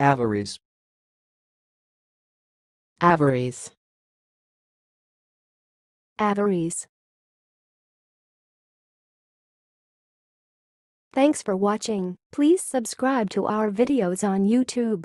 Avaries. Avaries. Avaries. Thanks for watching. Please subscribe to our videos on YouTube.